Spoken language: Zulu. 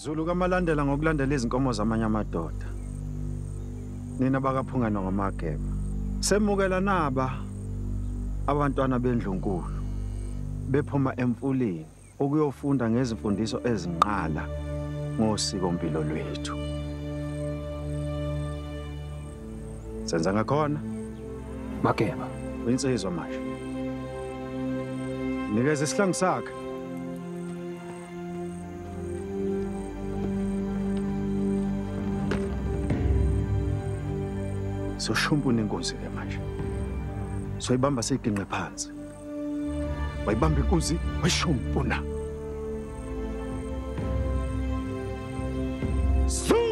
Zulu kamalandela ngokulandela izinkomo zamanye amadoda. Nina bakaphungana ngomageba. Semukela naba abantwana bendlunkulu bephuma emfuleni ukuyofunda ngezimfundiso ezinqala ngosiko mpilo lwethu. Senza ngakhona Mageba. Uyinsizwa manje. Nikeza isihlangu sakhe. Soshumpuna inkunzi ke manje. Soyibamba seyiginqe phansi. Wayibamba inkunzi, wayishumpuna. Su!